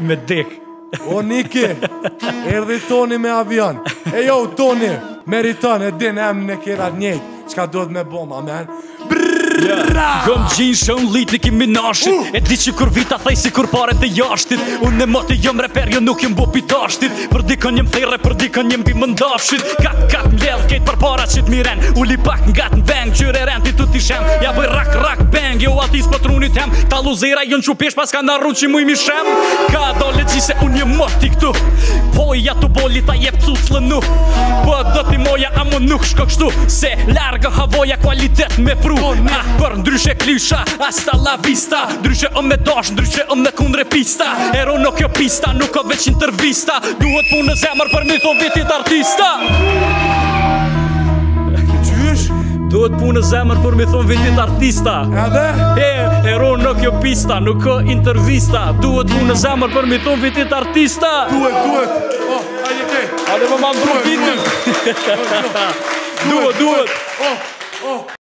Me dek O Niki Erdi Toni me avion E jo Toni Meriton e din em në kira njët Qka do të me bom, amen Gëm gjinë shën litë në kimi nashit uh! E di që kur vita thej si kur pare të jashtit Unë e moti jëm jo reper jo nuk jëm bo pitashtit Për dikën kën jëm thejre, për dikën kën jëm bimë ndafshit Kat, kat, mlerë, kejt për para që miren Uli pak nga të në vengë, qyre rendi të tishem Ja bëj rak, rak, bang shtatis për trunit hem Ta luzera jën që pesh pas ka në rrën që mu i mishem Ka do leqi se unë jë mëti këtu Poja të boli ta je cu të lënu Po do t'i moja a më nuk shko kështu Se largë havoja kualitet me pru po, A për ndryshe klysha, asta la vista Ndryshe o me dosh, ndryshe o me kundre pista Ero në kjo pista, nuk o veç intervista Duhet punë në zemër për një thonë vitit artista Duhet punë në zemër për mi thonë vitit artista Edhe? E, ero në kjo pista, nuk kë intervista Duhet punë në zemër për mi thonë vitit artista Duhet, duhet oh, Ajde kej Ajde më mandru vitit. Duhet, duhet Oh, oh